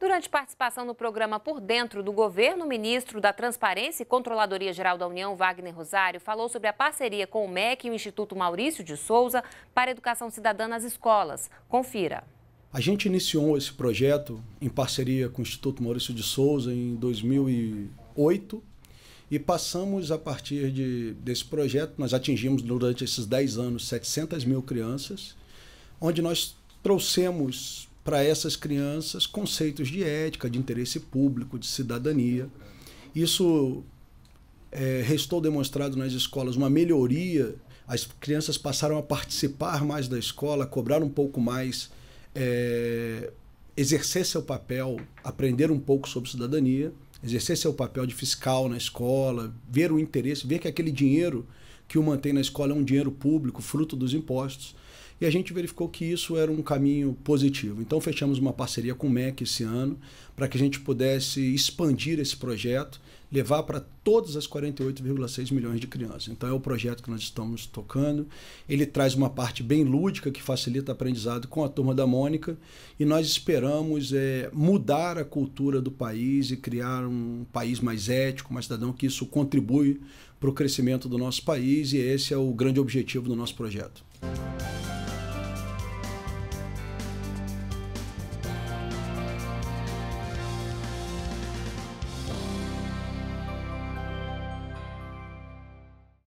Durante participação no programa Por Dentro do Governo, o ministro da Transparência e Controladoria Geral da União, Wagner Rosário, falou sobre a parceria com o MEC e o Instituto Maurício de Souza para a educação cidadã nas escolas. Confira. A gente iniciou esse projeto em parceria com o Instituto Maurício de Souza em 2008 e passamos a partir de, desse projeto, nós atingimos durante esses 10 anos 700 mil crianças, onde nós trouxemos para essas crianças conceitos de ética, de interesse público, de cidadania. Isso é, restou demonstrado nas escolas uma melhoria. As crianças passaram a participar mais da escola, cobrar um pouco mais, é, exercer seu papel, aprender um pouco sobre cidadania, exercer seu papel de fiscal na escola, ver o interesse, ver que aquele dinheiro que o mantém na escola é um dinheiro público, fruto dos impostos e a gente verificou que isso era um caminho positivo. Então fechamos uma parceria com o MEC esse ano para que a gente pudesse expandir esse projeto, levar para todas as 48,6 milhões de crianças. Então é o projeto que nós estamos tocando. Ele traz uma parte bem lúdica que facilita o aprendizado com a turma da Mônica e nós esperamos é, mudar a cultura do país e criar um país mais ético, mais cidadão, que isso contribui para o crescimento do nosso país e esse é o grande objetivo do nosso projeto.